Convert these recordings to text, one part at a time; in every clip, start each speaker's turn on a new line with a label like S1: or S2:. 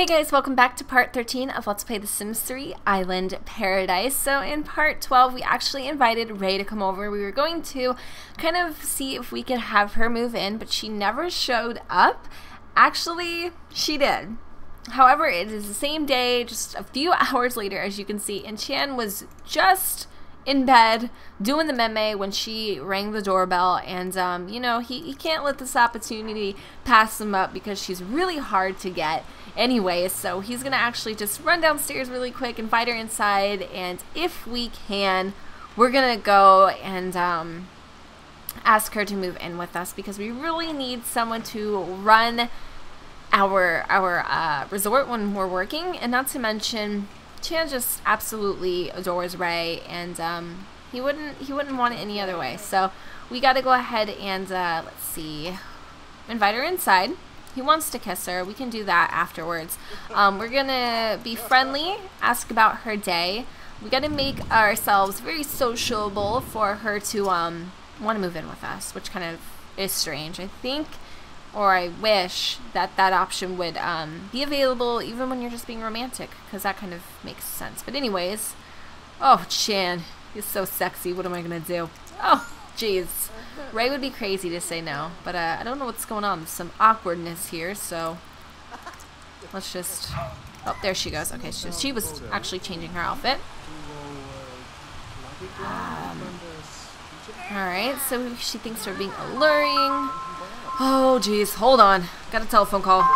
S1: Hey guys, welcome back to part 13 of Let's Play The Sims 3 Island Paradise. So in part 12, we actually invited Rei to come over. We were going to kind of see if we could have her move in, but she never showed up. Actually, she did. However, it is the same day, just a few hours later, as you can see, and Chan was just in bed doing the meme when she rang the doorbell and um, you know he, he can't let this opportunity pass him up because she's really hard to get anyways so he's gonna actually just run downstairs really quick and invite her inside. And if we can we're gonna go and um, ask her to move in with us because we really need someone to run our our uh, resort when we're working. And not to mention Chan just absolutely adores Rei, and um, he wouldn't he wouldn't want it any other way. So we got to go ahead and uh, let's see, invite her inside. He wants to kiss her. We can do that afterwards. Um, we're gonna be friendly, ask about her day. We got to make ourselves very sociable for her to um, want to move in with us, which kind of is strange. I think or I wish that that option would um, be available even when you're just being romantic, because that kind of makes sense. But anyways, oh, Chan, he's so sexy. What am I to do? Oh, jeez. Rei would be crazy to say no, but uh, I don't know what's going on. There's some awkwardness here, so let's just... Oh, there she goes. Okay, she, she was actually changing her outfit. Um, Alright, so she thinks we're being alluring. Oh, jeez. Hold on. Got a telephone call.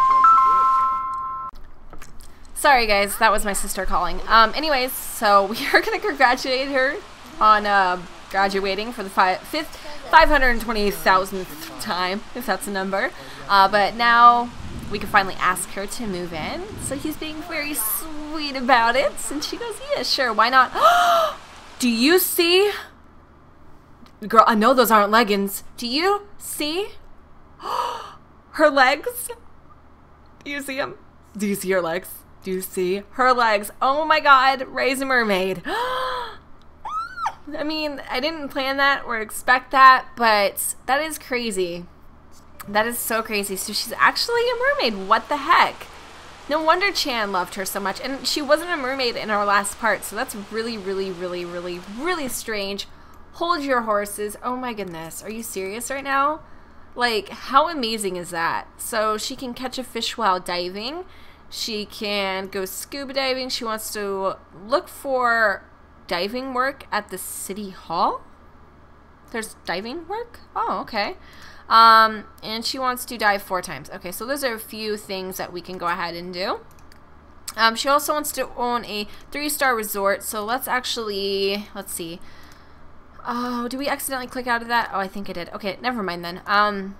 S1: Sorry, guys. That was my sister calling. Um, anyways, so we are going to congratulate her on uh, graduating for the fi fifth, 520,000th time, if that's a number. Uh, but now we can finally ask her to move in. So he's being very sweet about it. And she goes, yeah, sure. Why not? Do you see? Girl, I know those aren't leggings. Do you see? her legs. Do you see them? Do you see her legs? Do you see her legs? Oh my god, Rei's a mermaid. I mean, I didn't plan that or expect that, but that is crazy. That is so crazy. So she's actually a mermaid. What the heck? No wonder Chan loved her so much. And she wasn't a mermaid in our last part, so that's really, really, really, really, really strange. Hold your horses. Oh my goodness. Are you serious right now? Like, how amazing is that? So she can catch a fish while diving. She can go scuba diving. She wants to look for diving work at the city hall. There's diving work? Oh, okay. Um, and she wants to dive four times. Okay, so those are a few things that we can go ahead and do. Um, she also wants to own a three-star resort. So let's actually, let's see. Oh, do we accidentally click out of that? Oh, I think I did. Okay, never mind then. Um,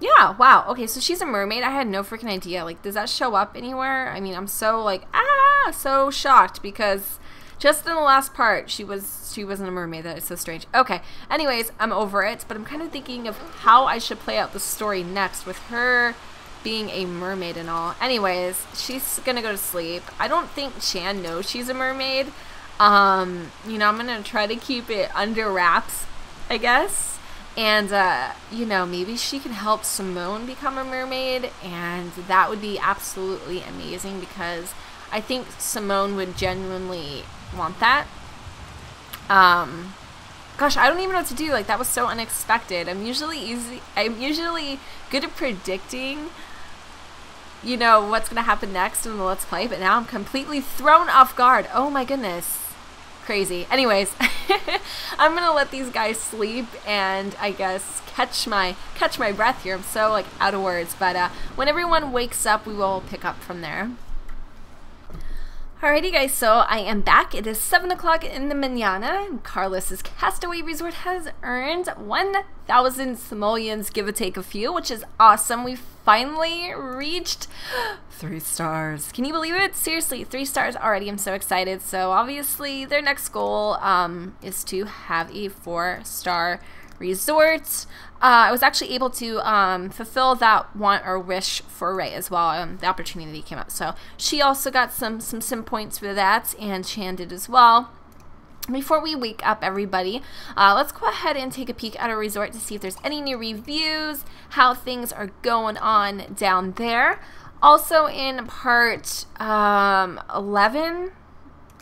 S1: yeah, wow. Okay, so she's a mermaid. I had no freaking idea. Like, does that show up anywhere? I mean, I'm so, like, ah, so shocked because just in the last part, she was, she wasn't a mermaid. That is so strange. Okay, anyways, I'm over it, but I'm kind of thinking of how I should play out the story next with her being a mermaid and all. Anyways, she's gonna go to sleep. I don't think Chan knows she's a mermaid. Um, you know, I'm gonna try to keep it under wraps, I guess. And, uh, you know, maybe she can help Simone become a mermaid, and that would be absolutely amazing because I think Simone would genuinely want that. Um, gosh, I don't even know what to do. Like, that was so unexpected. I'm usually easy, I'm usually good at predicting you know what's going to happen next in the Let's Play, but now I'm completely thrown off guard. Oh my goodness crazy. Anyways, I'm gonna let these guys sleep and I guess catch my catch my breath here. I'm so like out of words, but uh, when everyone wakes up, we will pick up from there. Alrighty guys, so I am back. It is 7 o'clock in the manana, Carlos's Castaway Resort has earned 1,000 simoleons, give or take a few, which is awesome. We finally reached three stars. Can you believe it? Seriously, three stars already. I'm so excited. So obviously their next goal um, is to have a four-star resort. Uh, I was actually able to um, fulfill that want or wish for Rei as well. Um, the opportunity came up, so she also got some some sim points for that, and Chan did as well. Before we wake up everybody, uh, let's go ahead and take a peek at our resort to see if there's any new reviews, how things are going on down there. Also in part um, 11,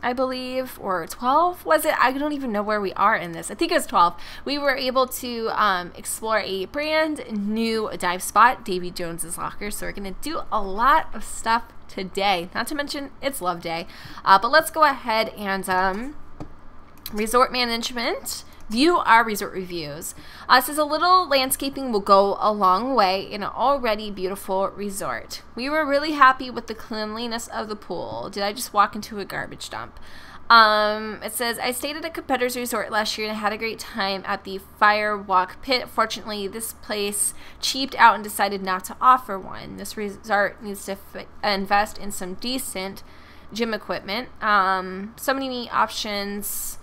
S1: I believe, or 12 was it? I don't even know where we are in this. I think it was 12. We were able to um, explore a brand new dive spot, Davy Jones's Locker. So we're going to do a lot of stuff today. Not to mention, it's Love Day. Uh, but let's go ahead and um, resort management view our resort reviews. Uh, says a little landscaping will go a long way in an already beautiful resort. We were really happy with the cleanliness of the pool. Did I just walk into a garbage dump? Um, it says, I stayed at a competitor's resort last year and had a great time at the Fire Walk Pit. Fortunately, this place cheaped out and decided not to offer one. This resort needs to invest in some decent gym equipment. Um, so many options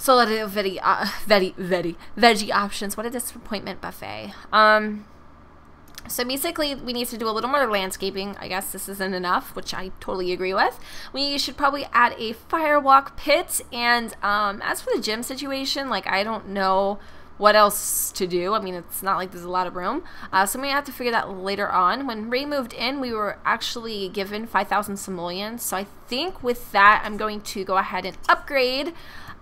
S1: so a little veggie, uh, veggie, veggie, veggie options. What a disappointment buffet. Um, so basically, we need to do a little more landscaping. I guess this isn't enough, which I totally agree with. We should probably add a firewalk pit. And um, as for the gym situation, like I don't know what else to do. I mean, it's not like there's a lot of room. Uh, so we have to figure that later on. When Rei moved in, we were actually given 5,000 simoleons. So I think with that, I'm going to go ahead and upgrade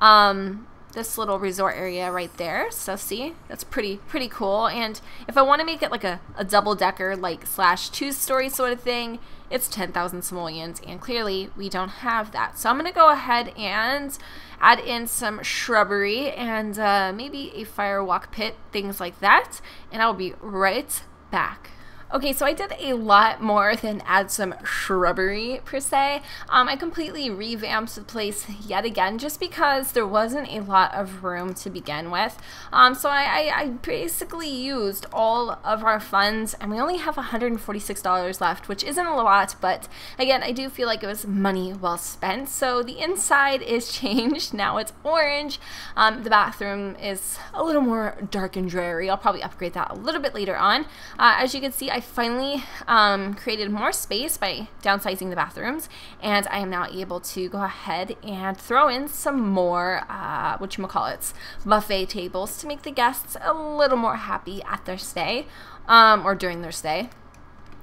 S1: um, this little resort area right there. So see, that's pretty pretty cool. And if I want to make it like a, a double decker like slash two story sort of thing, it's 10,000 simoleons and clearly we don't have that. So I'm going to go ahead and add in some shrubbery and uh, maybe a firewalk pit, things like that. And I'll be right back. Okay, so I did a lot more than add some shrubbery per se. Um, I completely revamped the place yet again just because there wasn't a lot of room to begin with. Um, so I, I, I, basically used all of our funds and we only have $146 left, which isn't a lot, but again, I do feel like it was money well spent. So the inside is changed. Now it's orange. Um, the bathroom is a little more dark and dreary. I'll probably upgrade that a little bit later on. Uh, as you can see, I finally um, created more space by downsizing the bathrooms, and I am now able to go ahead and throw in some more, uh, what you call it, buffet tables to make the guests a little more happy at their stay um, or during their stay.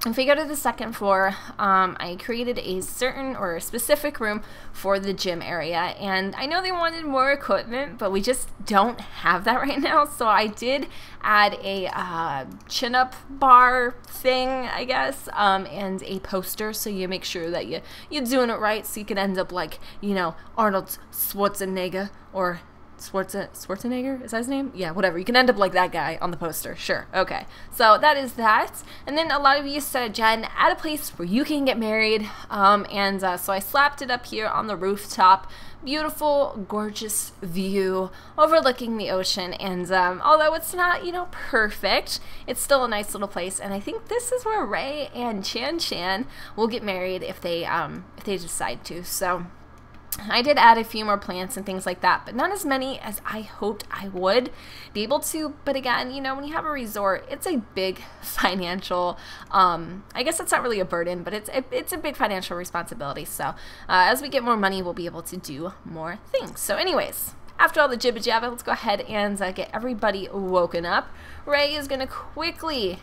S1: If we go to the second floor, um, I created a certain or a specific room for the gym area. And I know they wanted more equipment, but we just don't have that right now. So I did add a uh, chin up bar thing, I guess, um, and a poster. So you make sure that you, you're doing it right. So you can end up like, you know, Arnold Schwarzenegger or Schwarzenegger? Is that his name? Yeah, whatever. You can end up like that guy on the poster. Sure. Okay. So that is that. And then a lot of you said, Jen, at a place where you can get married. Um, and uh, so I slapped it up here on the rooftop. Beautiful, gorgeous view overlooking the ocean. And um, although it's not, you know, perfect, it's still a nice little place. And I think this is where Rei and Chan Chan will get married if they um, if they decide to. So I did add a few more plants and things like that, but not as many as I hoped I would be able to. But again, you know, when you have a resort, it's a big financial, um, I guess it's not really a burden, but it's, it, it's a big financial responsibility. So uh, as we get more money, we'll be able to do more things. So anyways, after all the jibba jabba, let's go ahead and uh, get everybody woken up. Rei is going to quickly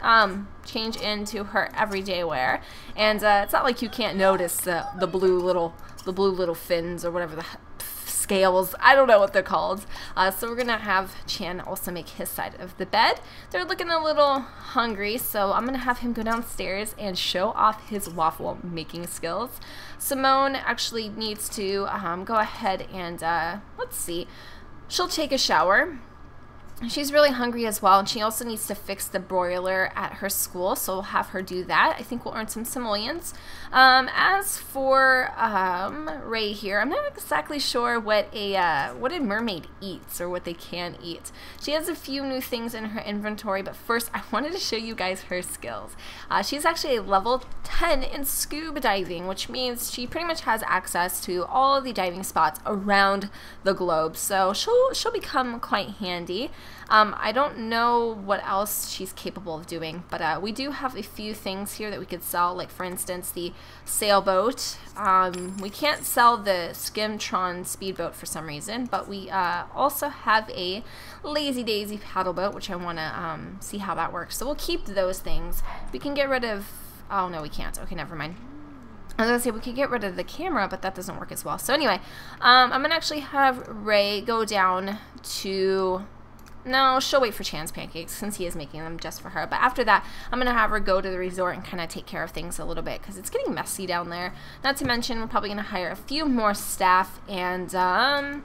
S1: um, change into her everyday wear. And uh, it's not like you can't notice the, the blue little the blue little fins or whatever the scales. I don't know what they're called. Uh, so we're going to have Chan also make his side of the bed. They're looking a little hungry, so I'm going to have him go downstairs and show off his waffle making skills. Simone actually needs to um, go ahead and, uh, let's see, she'll take a shower She's really hungry as well, and she also needs to fix the broiler at her school, so we'll have her do that. I think we'll earn some simoleons. Um, as for um, Rei here, I'm not exactly sure what a uh, what a mermaid eats or what they can eat. She has a few new things in her inventory, but first I wanted to show you guys her skills. Uh, she's actually a level 10 in scuba diving, which means she pretty much has access to all the diving spots around the globe, so she'll, she'll become quite handy. Um, I don't know what else she's capable of doing, but uh, we do have a few things here that we could sell, like for instance the sailboat. Um, we can't sell the Skimtron speedboat for some reason, but we uh, also have a Lazy Daisy paddle boat, which I want to um, see how that works. So we'll keep those things. We can get rid of Oh, no, we can't. Okay, never mind. I was gonna say we could get rid of the camera, but that doesn't work as well. So anyway, um, I'm gonna actually have Rei go down to. No, she'll wait for Chan's pancakes since he is making them just for her. But after that, I'm gonna have her go to the resort and kind of take care of things a little bit because it's getting messy down there. Not to mention, we're probably gonna hire a few more staff and um.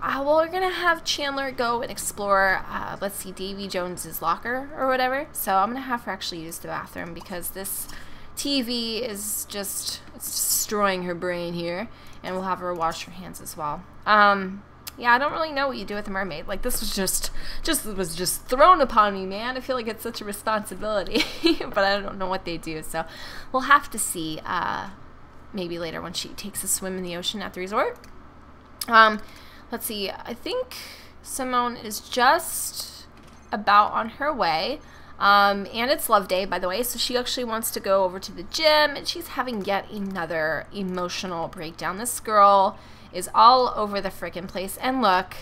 S1: Uh, well, we're gonna have Chandler go and explore, uh, let's see, Davy Jones's locker or whatever. So I'm gonna have her actually use the bathroom because this TV is just destroying her brain here, and we'll have her wash her hands as well. Um, yeah, I don't really know what you do with a mermaid. Like this was just, just was just thrown upon me, man. I feel like it's such a responsibility, but I don't know what they do. So we'll have to see. Uh, maybe later when she takes a swim in the ocean at the resort. Um, let's see. I think Simone is just about on her way. Um, and it's Love Day, by the way, so she actually wants to go over to the gym, and she's having yet another emotional breakdown. This girl is all over the freaking place. And look,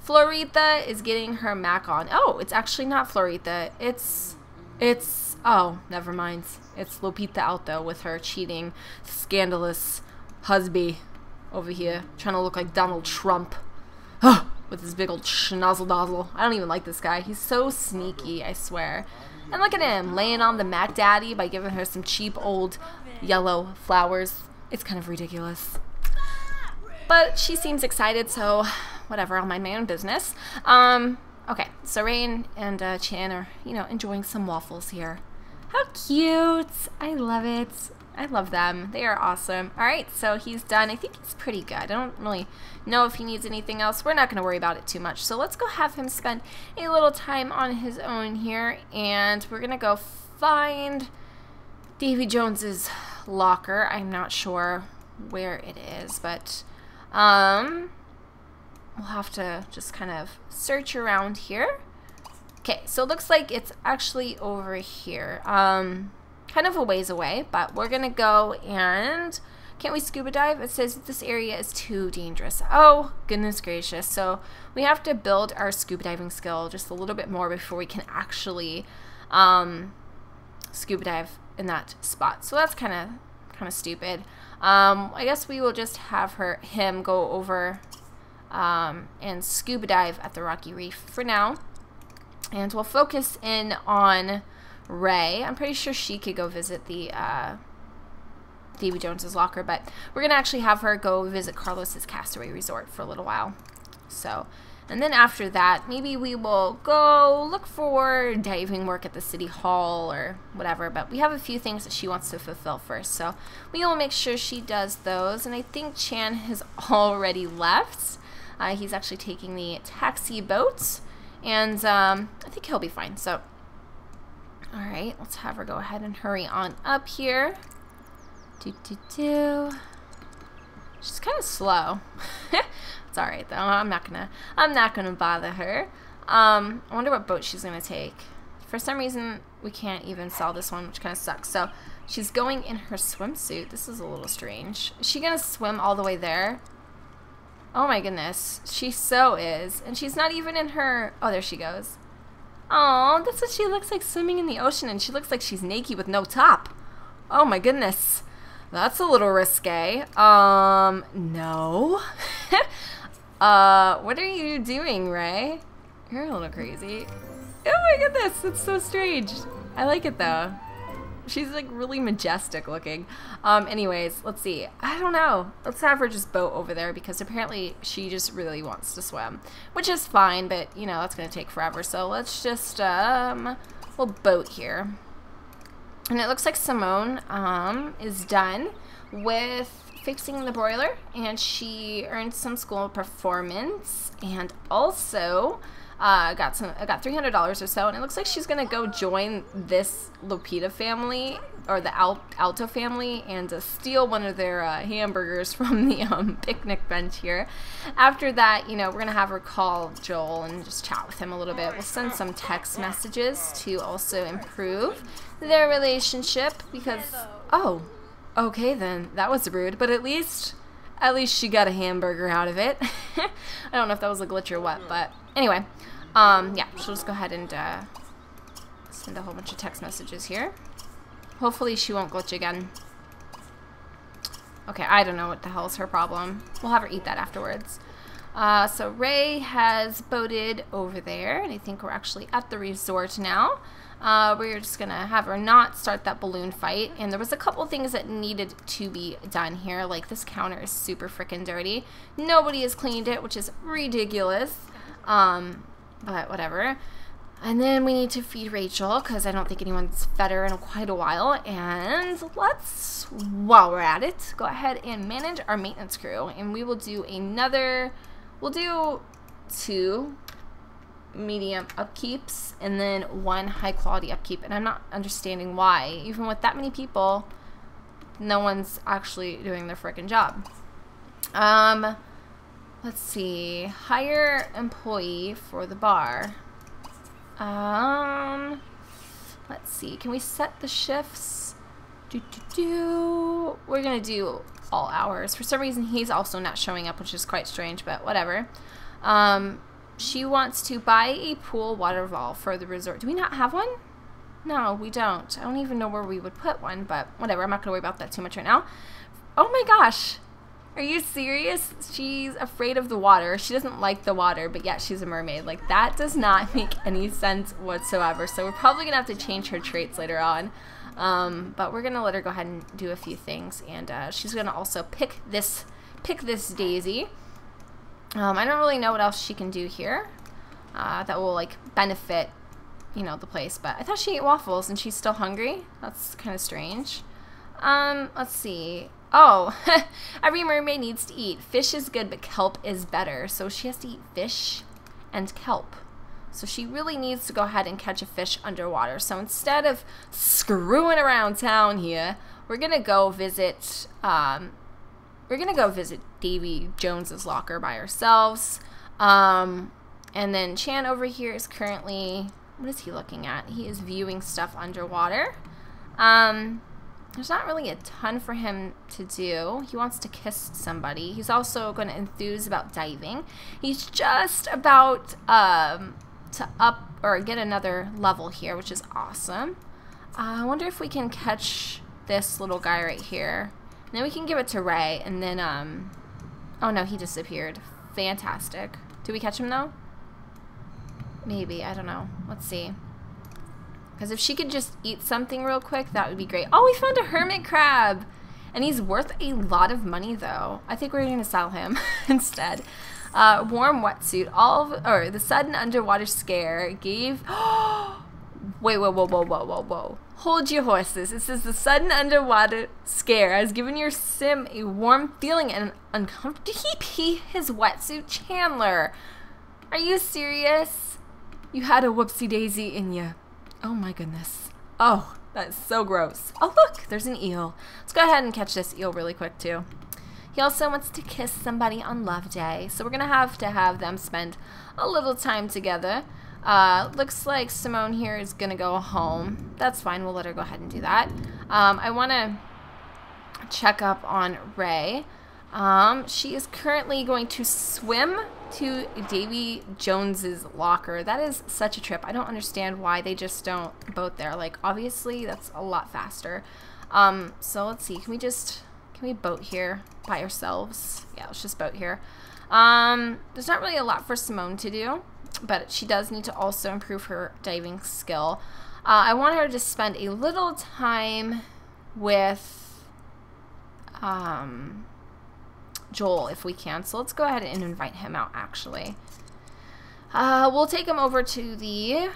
S1: Florita is getting her Mac on. Oh, it's actually not Florita. It's, it's, oh, never mind. It's Lupita Alto with her cheating, scandalous husband over here, trying to look like Donald Trump. Oh, with his big old schnozzle dozzle. I don't even like this guy. He's so sneaky, I swear. And look at him, laying on the Mac Daddy by giving her some cheap old yellow flowers. It's kind of ridiculous. But she seems excited, so whatever, I'll mind my own business. Um, okay, so Rain and uh, Chan are, you know, enjoying some waffles here. How cute! I love it. I love them. They are awesome. All right, so he's done. I think he's pretty good. I don't really know if he needs anything else. We're not going to worry about it too much. So let's go have him spend a little time on his own here. And we're going to go find Davy Jones's locker. I'm not sure where it is, but um, we'll have to just kind of search around here. Okay, so it looks like it's actually over here. Um, kind of a ways away, but we're going to go and... Can't we scuba dive? It says this area is too dangerous. Oh, goodness gracious. So we have to build our scuba diving skill just a little bit more before we can actually um, scuba dive in that spot. So that's kind of kind of stupid. Um, I guess we will just have her him go over um, and scuba dive at the Rocky Reef for now. And we'll focus in on Rei. I'm pretty sure she could go visit the uh, Davy Jones's locker, but we're gonna actually have her go visit Carlos's Castaway Resort for a little while. So, and then after that, maybe we will go look for diving work at the city hall or whatever. But we have a few things that she wants to fulfill first, so we will make sure she does those. And I think Chan has already left. Uh, he's actually taking the taxi boat, and um, I think he'll be fine. So all right, let's have her go ahead and hurry on up here. Do, do, do. She's kind of slow. it's all right though. I'm not gonna. I'm not gonna bother her. Um, I wonder what boat she's gonna take. For some reason, we can't even sell this one, which kind of sucks. So she's going in her swimsuit. This is a little strange. Is she gonna swim all the way there? Oh my goodness, she so is, and she's not even in her. Oh, there she goes. Oh, that's what she looks like swimming in the ocean, and she looks like she's naked with no top. Oh my goodness. That's a little risque. Um, no. uh, what are you doing, Rei? You're a little crazy. Oh my goodness, it's so strange. I like it though. She's like really majestic looking. Um, anyways, let's see. I don't know. Let's have her just boat over there because apparently she just really wants to swim, which is fine, but you know, that's going to take forever. So let's just, um, we'll boat here. And it looks like Simone, um, is done with fixing the broiler and she earned some school performance and also uh, got some, I got three hundred dollars or so, and it looks like she's gonna go join this Lupita family or the Al Alto family and uh, steal one of their uh, hamburgers from the um, picnic bench here. After that, you know, we're gonna have her call Joel and just chat with him a little bit. We'll send some text messages to also improve their relationship because oh, okay then that was rude, but at least at least she got a hamburger out of it. I don't know if that was a glitch or what, but anyway. Um, yeah, she'll just go ahead and uh, send a whole bunch of text messages here. Hopefully she won't glitch again. Okay, I don't know what the hell is her problem. We'll have her eat that afterwards. Uh, so Ray has boated over there, and I think we're actually at the resort now. Uh, we're just gonna have her not start that balloon fight, and there was a couple things that needed to be done here. Like this counter is super freaking dirty. Nobody has cleaned it, which is ridiculous. Um, but whatever. And then we need to feed Rachel because I don't think anyone's fed her in quite a while. And let's, while we're at it, go ahead and manage our maintenance crew. And we will do another, we'll do two medium upkeeps and then one high quality upkeep. And I'm not understanding why, even with that many people, no one's actually doing their freaking job. Um, let's see, hire employee for the bar. Um, let's see. Can we set the shifts? Do, do, do. We're to do all hours. For some reason, he's also not showing up, which is quite strange, but whatever. Um, she wants to buy a pool waterfall for the resort. Do we not have one? No, we don't. I don't even know where we would put one, but whatever. I'm not going to worry about that too much right now. Oh my gosh. Are you serious? She's afraid of the water. She doesn't like the water, but yet she's a mermaid. Like, that does not make any sense whatsoever. So we're probably going to have to change her traits later on. Um, but we're going to let her go ahead and do a few things. And uh, she's going to also pick this, pick this daisy. Um, I don't really know what else she can do here uh, that will, like, benefit, you know, the place. But I thought she ate waffles and she's still hungry. That's kind of strange. Um, let's see. Oh, every mermaid needs to eat. Fish is good, but kelp is better. So she has to eat fish and kelp. So she really needs to go ahead and catch a fish underwater. So instead of screwing around town here, we're gonna go visit. Um, we're gonna go visit Davy Jones's locker by ourselves. Um, and then Chan over here is currently what is he looking at? He is viewing stuff underwater. Um, there's not really a ton for him to do. He wants to kiss somebody. He's also going to enthuse about diving. He's just about um, to up or get another level here, which is awesome. Uh, I wonder if we can catch this little guy right here. Then we can give it to Rei, and then, um, oh no, he disappeared. Fantastic. Do we catch him though? Maybe, I don't know. Let's see. Because if she could just eat something real quick, that would be great. Oh, we found a hermit crab. And he's worth a lot of money, though. I think we're going to sell him instead. Uh, warm wetsuit. All of, or the sudden underwater scare gave. wait, whoa, whoa, whoa, whoa, whoa, whoa. Hold your horses. It says the sudden underwater scare has given your sim a warm feeling and uncomfortable. Did he pee his wetsuit, Chandler? Are you serious? You had a whoopsie daisy in you. Oh my goodness. Oh, that's so gross. Oh, look, there's an eel. Let's go ahead and catch this eel really quick, too. He also wants to kiss somebody on Love Day, so we're going to have to have them spend a little time together. Uh, looks like Simone here is going to go home. That's fine. We'll let her go ahead and do that. Um, I want to check up on Rei. Um, she is currently going to swim to Davy Jones's locker. That is such a trip. I don't understand why they just don't boat there. Like, obviously, that's a lot faster. Um, so let's see. Can we just, can we boat here by ourselves? Yeah, let's just boat here. Um, there's not really a lot for Simone to do, but she does need to also improve her diving skill. Uh, I want her to spend a little time with, um, Joel if we can. So let's go ahead and invite him out, actually. Uh, we'll take him over to the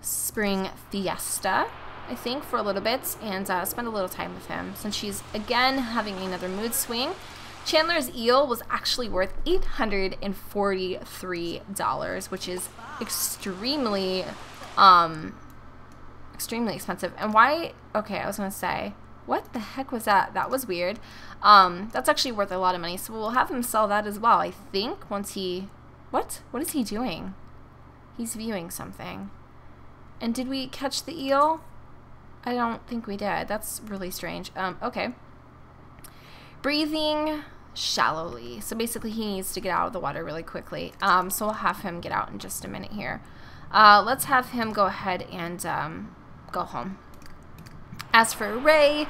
S1: spring fiesta, I think, for a little bit and uh, spend a little time with him since she's, again, having another mood swing. Chandler's eel was actually worth $843, which is extremely, um, extremely expensive. And why, okay, I was going to say, what the heck was that? That was weird. Um, that's actually worth a lot of money, so we'll have him sell that as well, I think, once he... What? What is he doing? He's viewing something. And did we catch the eel? I don't think we did. That's really strange. Um, okay. Breathing shallowly. So basically he needs to get out of the water really quickly. Um, so we'll have him get out in just a minute here. Uh, let's have him go ahead and um, go home. As for Rei,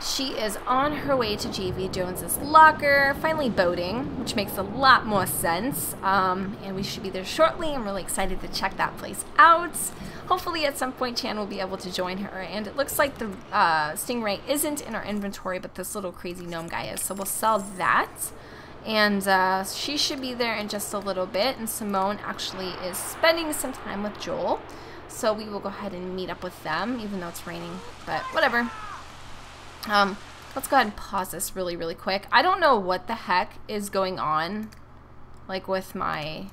S1: she is on her way to Davy Jones's locker, finally boating, which makes a lot more sense. Um, and we should be there shortly. I'm really excited to check that place out. Hopefully, at some point, Chan will be able to join her. And it looks like the uh, Stingray isn't in our inventory, but this little crazy gnome guy is. So we'll sell that. And uh, she should be there in just a little bit. And Simone actually is spending some time with Joel. So we will go ahead and meet up with them, even though it's raining. But whatever. Um, let's go ahead and pause this really, really quick. I don't know what the heck is going on, like, with my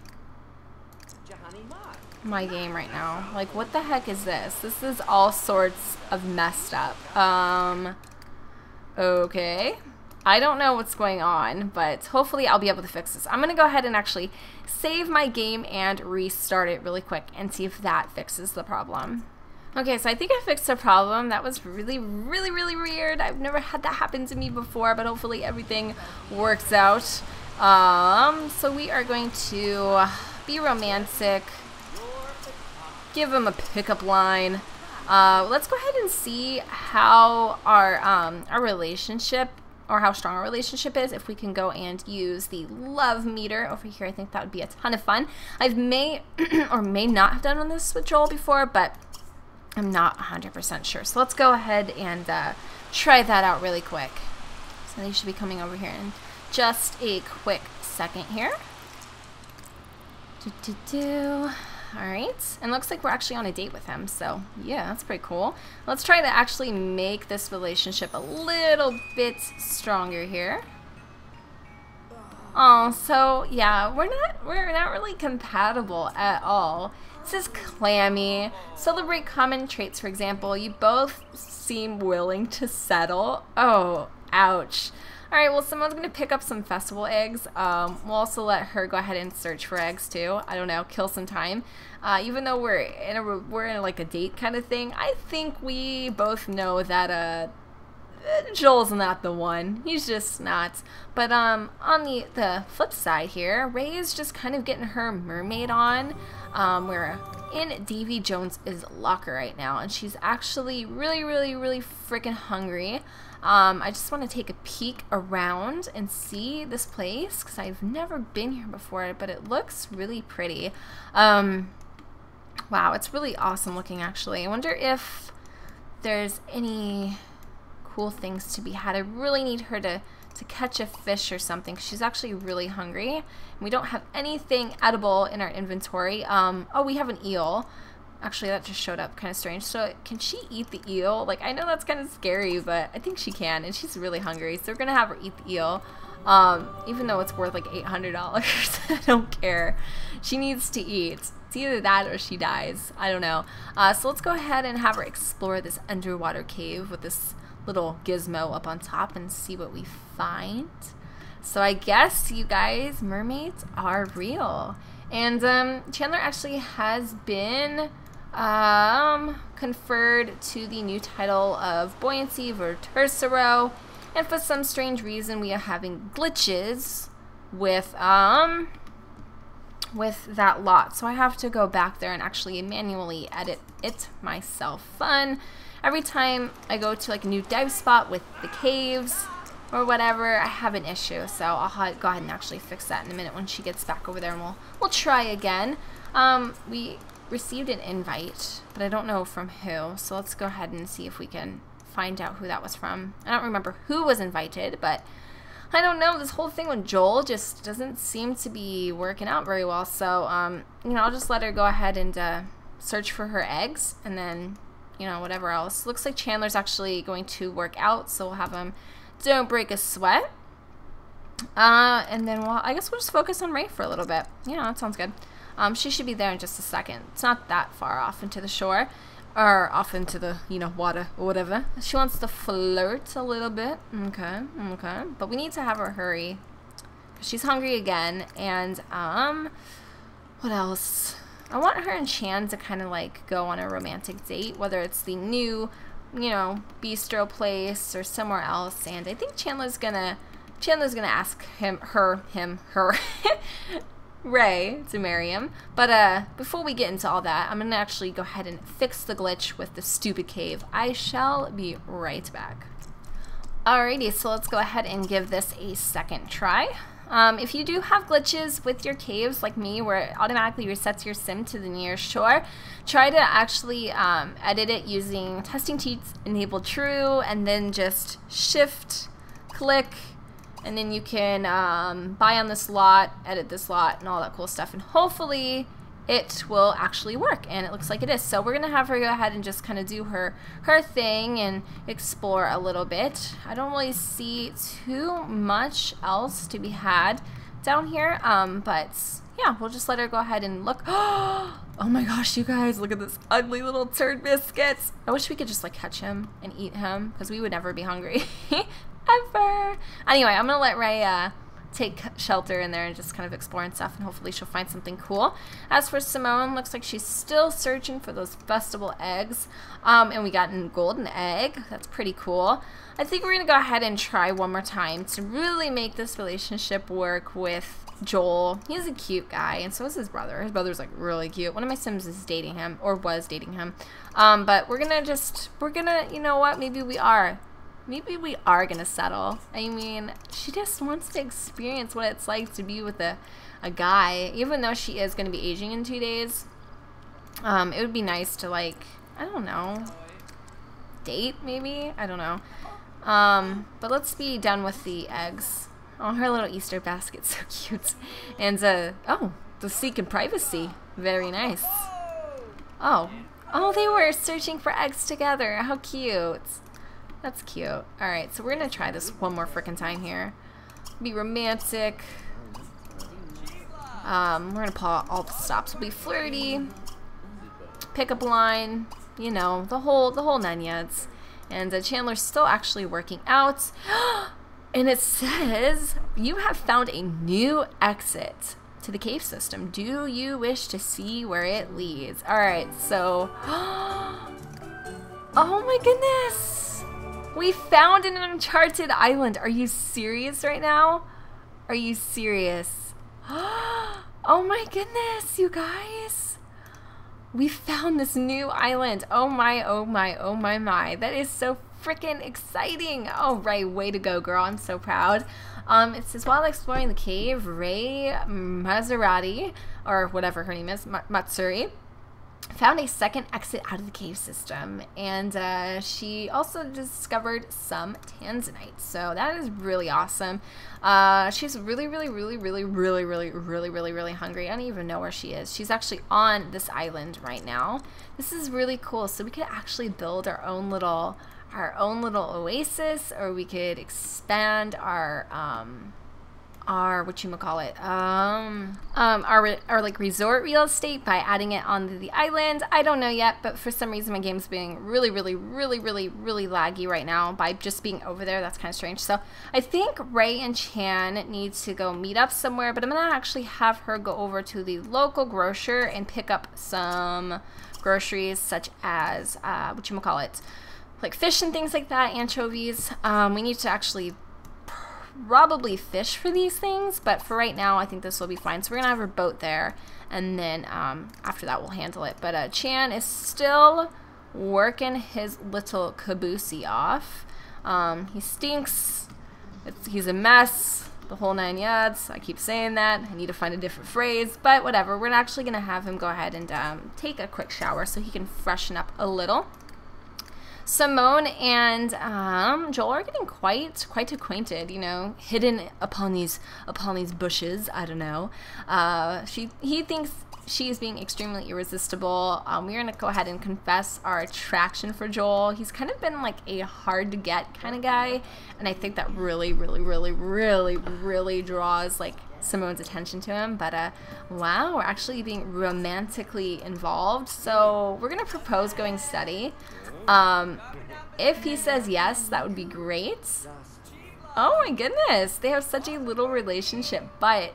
S1: my game right now. Like, what the heck is this? This is all sorts of messed up. Um, okay. I don't know what's going on, but hopefully I'll be able to fix this. I'm going to go ahead and actually save my game and restart it really quick and see if that fixes the problem. Okay, so I think I fixed the problem. That was really, really, really weird. I've never had that happen to me before, but hopefully everything works out. Um, so we are going to be romantic. Give him a pickup line. Uh, let's go ahead and see how our um, our relationship or how strong our relationship is if we can go and use the love meter over here. I think that would be a ton of fun. I may or may not have done this with Joel before, but I'm not 100% sure. So let's go ahead and uh, try that out really quick. So they should be coming over here in just a quick second here. Do, do, do. All right, and looks like we're actually on a date with him, so yeah, that's pretty cool. Let's try to actually make this relationship a little bit stronger here. Oh, so yeah, we're not we're not really compatible at all. This is clammy. Celebrate common traits, for example. You both seem willing to settle. Oh, ouch. Alright, well, someone's going to pick up some festival eggs. Um, we'll also let her go ahead and search for eggs, too. I don't know, kill some time. Uh, even though we're in a, we're in like a date kind of thing, I think we both know that, uh, Joel's not the one. He's just not. But um, on the, the flip side here, Rei is just kind of getting her mermaid on. Um, we're in Davy Jones's locker right now, and she's actually really, really, really freaking hungry. Um, I just want to take a peek around and see this place because I've never been here before, but it looks really pretty. Um, wow, it's really awesome looking actually. I wonder if there's any cool things to be had. I really need her to to catch a fish or something. She's actually really hungry. We don't have anything edible in our inventory. Um, oh, we have an eel. Actually, that just showed up kind of strange. So can she eat the eel? Like, I know that's kind of scary, but I think she can. And she's really hungry. So we're going to have her eat the eel. Um, even though it's worth like $800. I don't care. She needs to eat. It's either that or she dies. I don't know. Uh, so let's go ahead and have her explore this underwater cave with this little gizmo up on top and see what we find. So I guess you guys, mermaids are real. And um, Chandler actually has been um, conferred to the new title of Buoyancy Virtuoso. And for some strange reason, we are having glitches with um with that lot. So I have to go back there and actually manually edit it myself. Fun every time I go to like a new dive spot with the caves or whatever, I have an issue. So I'll go ahead and actually fix that in a minute when she gets back over there and we'll, we'll try again. Um, we received an invite, but I don't know from who. So let's go ahead and see if we can find out who that was from. I don't remember who was invited, but I don't know. This whole thing with Joel just doesn't seem to be working out very well. So, um, you know, I'll just let her go ahead and uh, search for her eggs and then you know, whatever else. Looks like Chandler's actually going to work out, so we'll have him don't break a sweat. Uh, and then we'll, I guess we'll just focus on Rei for a little bit. Yeah, that sounds good. Um, she should be there in just a second. It's not that far off into the shore, or off into the, you know, water or whatever. She wants to flirt a little bit. Okay, okay. But we need to have her hurry. She's hungry again, and, um, what else? I want her and Chan to kind of like go on a romantic date, whether it's the new, you know, bistro place or somewhere else. And I think Chandler's gonna Chandler's gonna ask him, her, him, her Rei to marry him. But uh, before we get into all that, I'm gonna actually go ahead and fix the glitch with the stupid cave. I shall be right back. Alrighty, so let's go ahead and give this a second try. Um, if you do have glitches with your caves like me where it automatically resets your sim to the nearest shore, try to actually um, edit it using testing cheats enable true and then just shift click and then you can um, buy on this lot, edit this lot, and all that cool stuff. And hopefully it will actually work and it looks like it is. So we're gonna have her go ahead and just kind of do her her thing and explore a little bit. I don't really see too much else to be had down here um but yeah we'll just let her go ahead and look. Oh my gosh you guys look at this ugly little turd biscuits. I wish we could just like catch him and eat him because we would never be hungry ever. Anyway I'm gonna let Rei uh take shelter in there and just kind of explore and stuff, and hopefully she'll find something cool. As for Simone, looks like she's still searching for those festival eggs, um, and we got a golden egg. That's pretty cool. I think we're going to go ahead and try one more time to really make this relationship work with Joel. He's a cute guy, and so is his brother. His brother's like really cute. One of my Sims is dating him, or was dating him. Um, but we're gonna just, we're gonna, you know what? Maybe we are maybe we are gonna settle. I mean, she just wants to experience what it's like to be with a, a guy, even though she is gonna be aging in two days. Um, it would be nice to like, I don't know, date maybe? I don't know. Um, but let's be done with the eggs. Oh, her little Easter basket's so cute. And, uh, oh, the seeking privacy. Very nice. Oh. Oh, they were searching for eggs together. How cute. That's cute. Alright, so we're gonna try this one more freaking time here. Be romantic. Um, we're gonna pull all the stops. We'll be flirty. Pick up line. You know, the whole the whole nine yards. And uh, Chandler's still actually working out. and it says, you have found a new exit to the cave system. Do you wish to see where it leads? Alright, so... oh my goodness! We found an uncharted island. Are you serious right now? Are you serious? oh my goodness, you guys. We found this new island. Oh my, oh my, oh my, my. That is so freaking exciting. Oh, right. Way to go, girl. I'm so proud. Um, it says, while exploring the cave, Rei Maserati, or whatever her name is, Matsuri, found a second exit out of the cave system and uh, she also discovered some tanzanite so that is really awesome. Uh, she's really really really really really really really really really hungry. I don't even know where she is. She's actually on this island right now. This is really cool. So we could actually build our own little our own little oasis or we could expand our um, our what you call it um um our, our like resort real estate by adding it onto the island. I don't know yet but for some reason my game's being really really really really really laggy right now by just being over there. That's kind of strange. So i think rei and chan need to go meet up somewhere but i'm gonna actually have her go over to the local grocer and pick up some groceries such as uh what you call it like fish and things like that anchovies. Um we need to actually probably fish for these things, but for right now, I think this will be fine. So we're gonna have our boat there, and then um, after that, we'll handle it. But uh, Chan is still working his little caboosey off. Um, he stinks. It's, he's a mess. The whole nine yards. I keep saying that. I need to find a different phrase, but whatever. We're actually gonna have him go ahead and um, take a quick shower so he can freshen up a little. Simone and um, Joel are getting quite quite acquainted. You know, hidden upon these upon these bushes. I don't know. Uh, she he thinks she is being extremely irresistible. Um, we're gonna go ahead and confess our attraction for Joel. He's kind of been like a hard to get kind of guy, and I think that really, really, really, really, really draws like Simone's attention to him. But uh, wow, we're actually being romantically involved. So we're gonna propose going steady. Um, if he says yes, that would be great. Oh my goodness, they have such a little relationship, but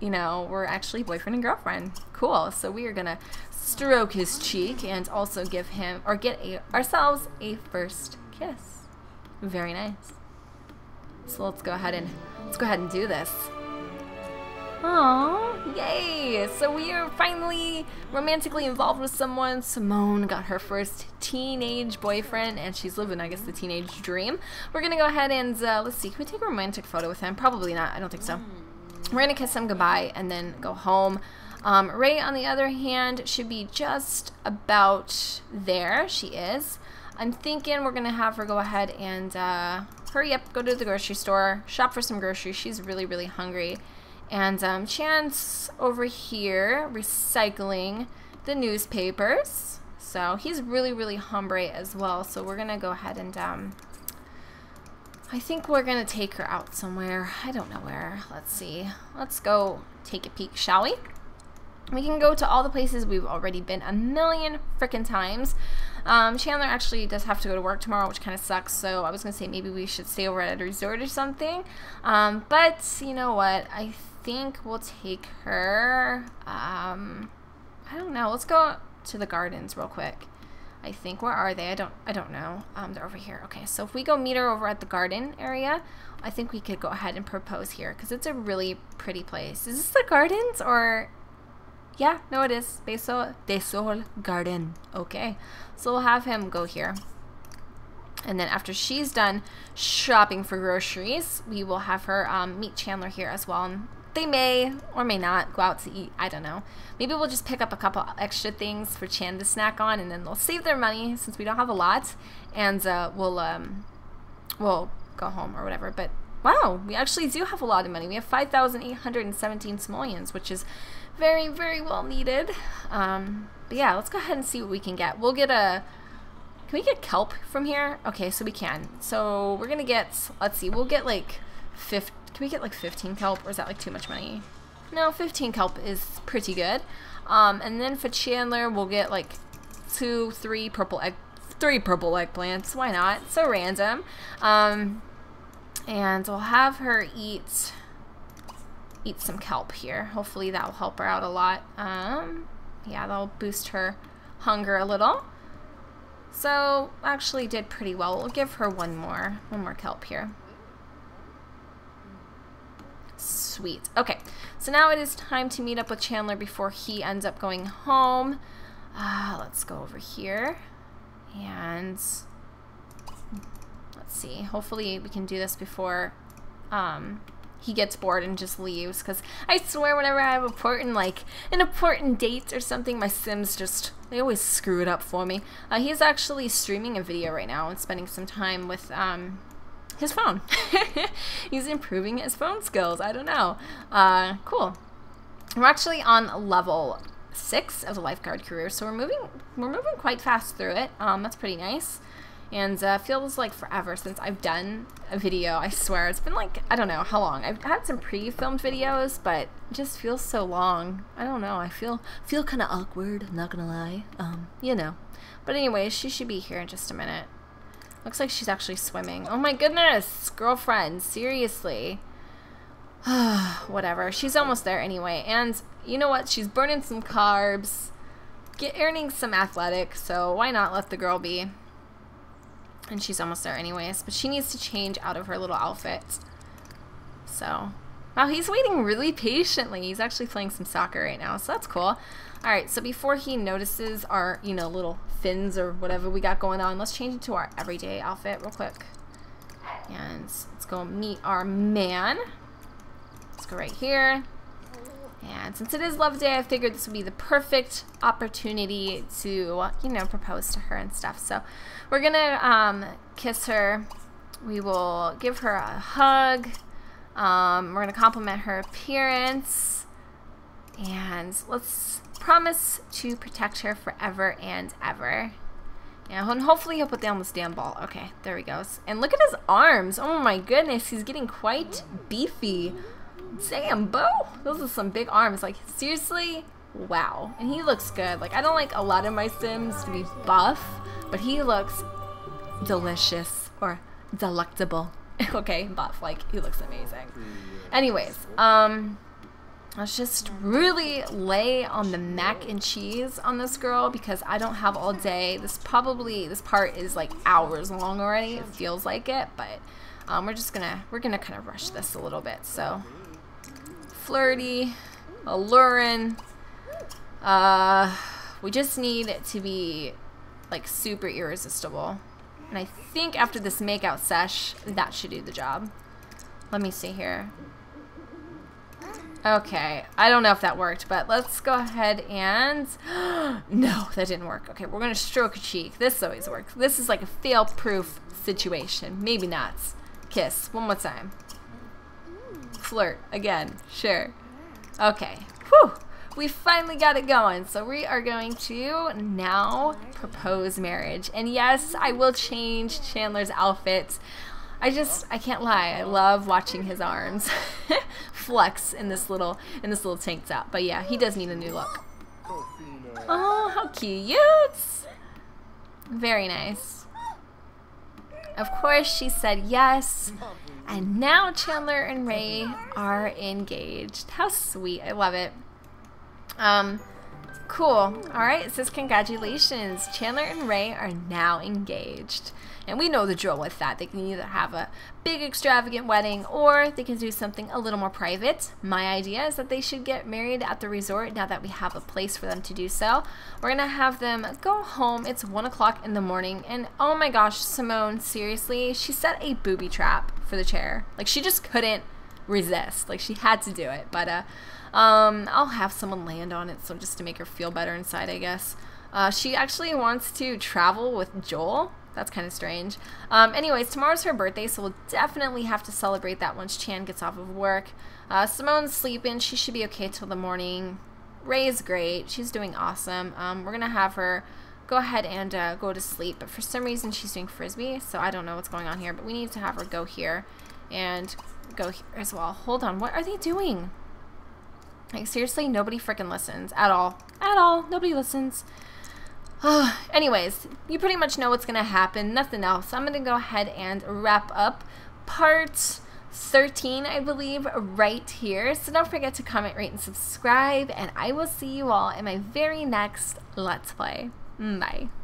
S1: you know, we're actually boyfriend and girlfriend. Cool. So we are gonna stroke his cheek and also give him or get a, ourselves a first kiss. Very nice. So let's go ahead and let's go ahead and do this. Oh, yay! So we are finally romantically involved with someone. Simone got her first teenage boyfriend, and she's living, I guess, the teenage dream. We're gonna go ahead and uh, let's see. Can we take a romantic photo with him? Probably not. I don't think so. We're gonna kiss him goodbye and then go home. Um, Rei, on the other hand, should be just about there. She is. I'm thinking we're gonna have her go ahead and uh, hurry up, go to the grocery store, shop for some groceries. She's really, really hungry. And um, Chan's over here recycling the newspapers. So he's really, really hungry as well. So we're going to go ahead and, um, I think we're going to take her out somewhere. I don't know where. Let's see. Let's go take a peek, shall we? We can go to all the places we've already been a million freaking times. Um, Chandler actually does have to go to work tomorrow, which kind of sucks. So I was going to say maybe we should stay over at a resort or something. Um, but you know what? I think we'll take her. Um, I don't know. Let's go to the gardens real quick. I think where are they? I don't I don't know. Um, they're over here. Okay, so if we go meet her over at the garden area, I think we could go ahead and propose here because it's a really pretty place. Is this the gardens or? Yeah, no, it is. Beso de Sol Garden. Okay, so we'll have him go here. And then after she's done shopping for groceries, we will have her um, meet Chandler here as well. They may or may not go out to eat. I don't know. Maybe we'll just pick up a couple extra things for Chan to snack on, and then they'll save their money since we don't have a lot, and uh, we'll um, we'll go home or whatever. But wow, we actually do have a lot of money. We have five thousand eight hundred and seventeen simoleons, which is very very well needed. Um, but yeah, let's go ahead and see what we can get. We'll get a. Can we get kelp from here? Okay, so we can. So we're gonna get. Let's see. We'll get like 50 can we get like 15 kelp or is that like too much money? No, 15 kelp is pretty good. Um, and then for Chandler, we'll get like two, three purple egg, three purple eggplants. Why not? So random. Um, and we'll have her eat eat some kelp here. Hopefully that will help her out a lot. Um, yeah, that'll boost her hunger a little. So actually did pretty well. We'll give her one more, one more kelp here. Sweet. Okay, so now it is time to meet up with Chandler before he ends up going home. Uh, let's go over here. And let's see. Hopefully we can do this before um, he gets bored and just leaves. Because I swear whenever I have important, like, an important date or something, my Sims just, they always screw it up for me. Uh, he's actually streaming a video right now and spending some time with um, his phone. He's improving his phone skills. I don't know. Uh, cool. We're actually on level six of the lifeguard career, so we're moving we're moving quite fast through it. Um, that's pretty nice. And uh, feels like forever since I've done a video. I swear it's been like I don't know how long. I've had some pre-filmed videos, but just feels so long. I don't know. I feel feel kind of awkward. I'm not gonna lie. Um, you know. But anyways, she should be here in just a minute. Looks like she's actually swimming. Oh my goodness, girlfriend, seriously. Whatever, she's almost there anyway. And you know what? She's burning some carbs, get earning some athletic, so why not let the girl be? And she's almost there anyways, but she needs to change out of her little outfit. So, wow, he's waiting really patiently. He's actually playing some soccer right now, so that's cool. Alright, so before he notices our, you know, little fins or whatever we got going on, let's change it to our everyday outfit real quick. And let's go meet our man. Let's go right here. And since it is Love Day, I figured this would be the perfect opportunity to, you know, propose to her and stuff. So we're going to um, kiss her. We will give her a hug. Um, we're going to compliment her appearance. And let's promise to protect her forever and ever. Yeah, and hopefully he'll put down this damn ball. Okay, there he goes. And look at his arms. Oh my goodness, he's getting quite beefy. Damn, Bo. Those are some big arms. Like, seriously? Wow. And he looks good. Like, I don't like a lot of my Sims to be buff, but he looks delicious or delectable. okay, buff. Like, he looks amazing. Anyways, um... Let's just really lay on the mac and cheese on this girl because I don't have all day. This probably, this part is like hours long already. It feels like it, but um, we're just gonna, we're gonna kind of rush this a little bit. So flirty, alluring. Uh, we just need it to be like super irresistible. And I think after this makeout sesh, that should do the job. Let me see here. Okay, I don't know if that worked, but let's go ahead and... no, that didn't work. Okay, we're going to stroke a cheek. This always works. This is like a fail-proof situation. Maybe not. Kiss. One more time. Flirt. Again. Sure. Okay. Whew. We finally got it going. So we are going to now propose marriage. And yes, I will change Chandler's outfit. I just I can't lie. I love watching his arms flex in this little in this little tank top. But yeah, he does need a new look. Oh, how cute! Very nice. Of course, she said yes. And now Chandler and Rei are engaged. How sweet. I love it. Um, cool. All right, it says congratulations. Chandler and Rei are now engaged. And we know the drill with that. They can either have a big extravagant wedding or they can do something a little more private. My idea is that they should get married at the resort now that we have a place for them to do so. We're gonna have them go home. It's one o'clock in the morning and oh my gosh, Simone, seriously, she set a booby trap for the chair. Like she just couldn't resist. Like she had to do it. But uh um I'll have someone land on it so just to make her feel better inside, I guess. Uh, she actually wants to travel with Joel that's kind of strange. Um, anyways, tomorrow's her birthday, so we'll definitely have to celebrate that once Chan gets off of work. Uh, Simone's sleeping. She should be okay till the morning. Rei's great. She's doing awesome. Um, we're going to have her go ahead and uh, go to sleep. But for some reason, she's doing frisbee, so I don't know what's going on here. But we need to have her go here and go here as well. Hold on. What are they doing? Like, seriously, nobody freaking listens at all. At all. Nobody listens. anyways, you pretty much know what's going to happen. Nothing else. I'm going to go ahead and wrap up part 13, I believe, right here. So don't forget to comment, rate, and subscribe. And I will see you all in my very next Let's Play. Mm, bye.